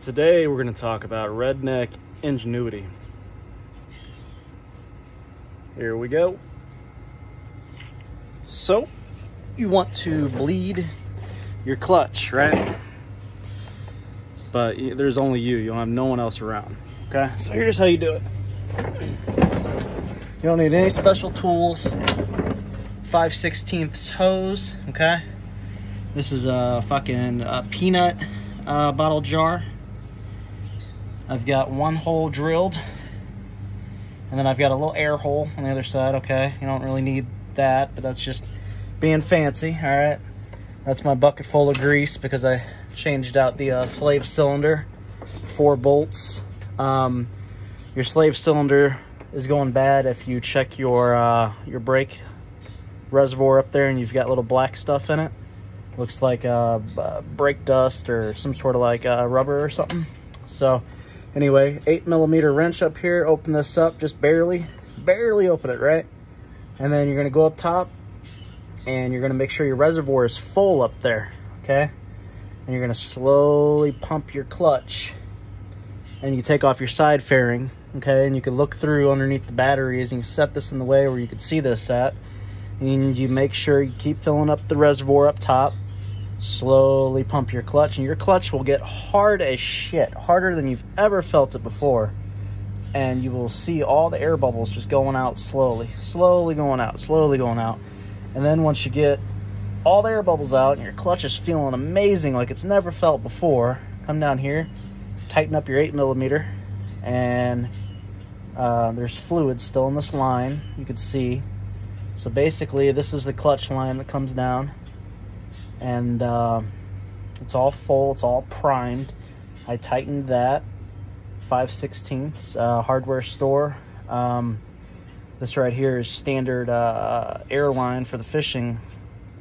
Today we're going to talk about redneck ingenuity. Here we go. So, you want to bleed your clutch, right? But there's only you. You don't have no one else around. Okay? So here's how you do it. You don't need any special tools. 5 16ths hose, okay? This is a fucking peanut uh, bottle jar. I've got one hole drilled. And then I've got a little air hole on the other side, okay? You don't really need that, but that's just being fancy, all right? That's my bucket full of grease because I changed out the uh, slave cylinder. Four bolts. Um, your slave cylinder is going bad if you check your uh, your brake reservoir up there and you've got little black stuff in it. Looks like uh, brake dust or some sort of like uh, rubber or something. So anyway, eight millimeter wrench up here. Open this up just barely, barely open it, right? And then you're gonna go up top and you're gonna make sure your reservoir is full up there, okay? And you're gonna slowly pump your clutch and you take off your side fairing, okay? And you can look through underneath the batteries and you set this in the way where you can see this at. And you make sure you keep filling up the reservoir up top. Slowly pump your clutch and your clutch will get hard as shit, harder than you've ever felt it before. And you will see all the air bubbles just going out slowly, slowly going out, slowly going out. And then once you get all the air bubbles out and your clutch is feeling amazing like it's never felt before, come down here, tighten up your 8 millimeter, and uh, there's fluid still in this line, you can see. So basically, this is the clutch line that comes down, and uh, it's all full, it's all primed. I tightened that, 5 16ths, uh, hardware store. Um, this right here is standard uh, airline for the fishing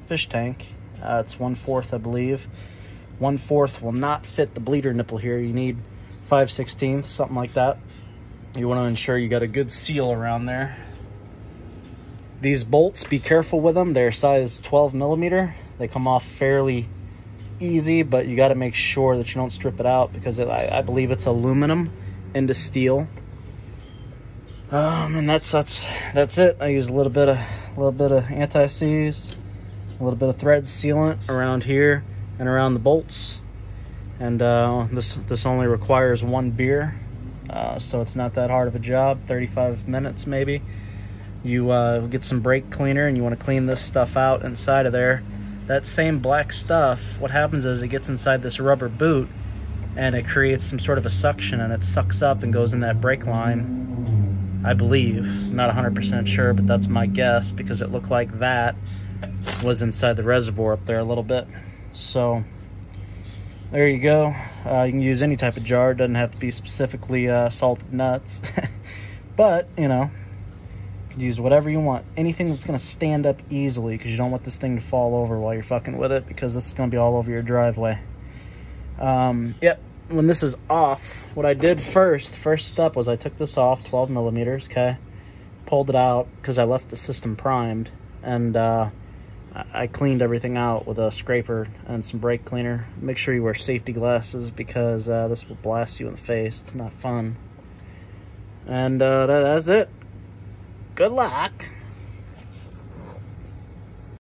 fish tank. Uh, it's one fourth, I believe. One fourth will not fit the bleeder nipple here. You need 5 16ths, something like that. You want to ensure you got a good seal around there. These bolts, be careful with them. They're size 12 millimeter. They come off fairly easy, but you got to make sure that you don't strip it out because it, I, I, believe it's aluminum into steel. Um, and that's that's that's it. I use a little bit of a little bit of anti-seize, a little bit of thread sealant around here and around the bolts. And uh, this this only requires one beer, uh, so it's not that hard of a job. 35 minutes maybe. You uh, get some brake cleaner and you want to clean this stuff out inside of there. That same black stuff, what happens is it gets inside this rubber boot and it creates some sort of a suction and it sucks up and goes in that brake line. I believe. not 100% sure, but that's my guess because it looked like that was inside the reservoir up there a little bit. So there you go. Uh, you can use any type of jar. It doesn't have to be specifically uh, salted nuts. but, you know, can use whatever you want. Anything that's going to stand up easily because you don't want this thing to fall over while you're fucking with it because this is going to be all over your driveway. Um, yep. When this is off, what I did first, first step was I took this off, 12 millimeters, okay? Pulled it out because I left the system primed. And, uh, I cleaned everything out with a scraper and some brake cleaner. Make sure you wear safety glasses because uh, this will blast you in the face. It's not fun. And uh, that's it. Good luck.